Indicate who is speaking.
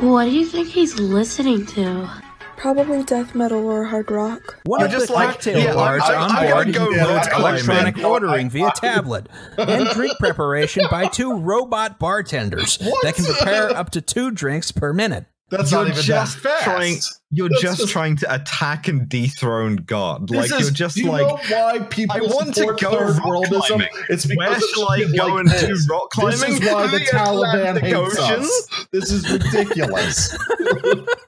Speaker 1: What do you think he's listening to?
Speaker 2: Probably death metal or hard rock.
Speaker 3: One
Speaker 4: You're
Speaker 3: of the
Speaker 4: just like,
Speaker 3: cocktail
Speaker 4: yeah,
Speaker 3: bars
Speaker 4: I- I-
Speaker 3: on
Speaker 4: I
Speaker 3: board
Speaker 4: gotta go
Speaker 3: includes
Speaker 4: rock climbing.
Speaker 3: electronic
Speaker 4: No,
Speaker 3: ordering via tablet and drink preparation by two robot bartenders that can prepare up to two drinks per minute.
Speaker 5: That's
Speaker 4: you're
Speaker 5: not even
Speaker 4: just
Speaker 5: that fast.
Speaker 4: trying. You're just,
Speaker 5: just-
Speaker 4: trying to attack and dethrone God. Like
Speaker 5: is-
Speaker 4: you're just
Speaker 5: do you
Speaker 4: like.
Speaker 5: know why people
Speaker 4: I want to
Speaker 5: support
Speaker 4: go
Speaker 5: third
Speaker 4: rock
Speaker 5: worldism?
Speaker 4: climbing.
Speaker 5: It's because
Speaker 4: Where
Speaker 5: of
Speaker 4: shall I go
Speaker 5: like
Speaker 4: and do
Speaker 5: this.
Speaker 4: rock
Speaker 5: This is why the
Speaker 4: The
Speaker 5: Taliban
Speaker 4: Atlantic
Speaker 5: hates us. This is ridiculous.